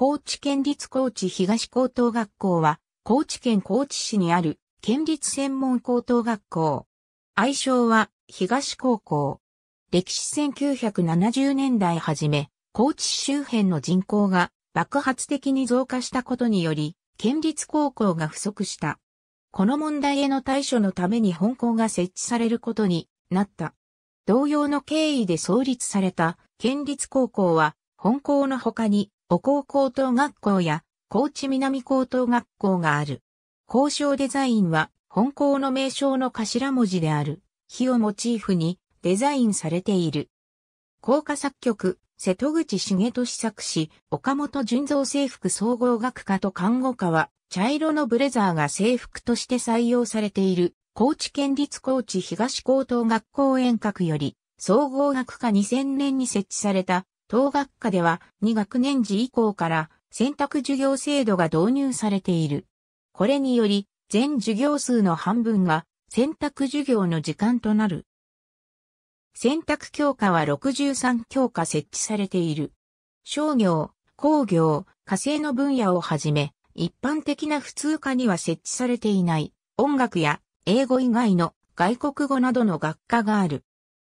高知県立高知東高等学校は、高知県高知市にある県立専門高等学校。愛称は東高校。歴史1970年代初め、高知市周辺の人口が爆発的に増加したことにより、県立高校が不足した。この問題への対処のために本校が設置されることになった。同様の経緯で創立された県立高校は、本校の他に、お高高等学校や高知南高等学校がある。交渉デザインは、本校の名称の頭文字である、火をモチーフにデザインされている。校歌作曲、瀬戸口重俊作詞、岡本純造制服総合学科と看護科は、茶色のブレザーが制服として採用されている、高知県立高知東高等学校遠隔より、総合学科2000年に設置された、当学科では2学年時以降から選択授業制度が導入されている。これにより、全授業数の半分が選択授業の時間となる。選択教科は63教科設置されている。商業、工業、火星の分野をはじめ、一般的な普通科には設置されていない音楽や英語以外の外国語などの学科がある。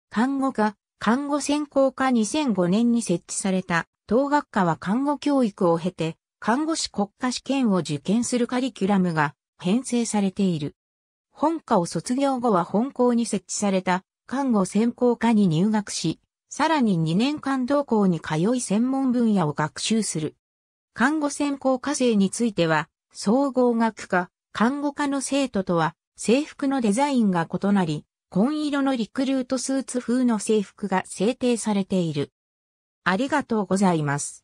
看護科、看護専攻科2005年に設置された当学科は看護教育を経て、看護師国家試験を受験するカリキュラムが編成されている。本科を卒業後は本校に設置された看護専攻科に入学し、さらに2年間同校に通い専門分野を学習する。看護専攻科生については、総合学科、看護科の生徒とは制服のデザインが異なり、紺色のリクルートスーツ風の制服が制定されている。ありがとうございます。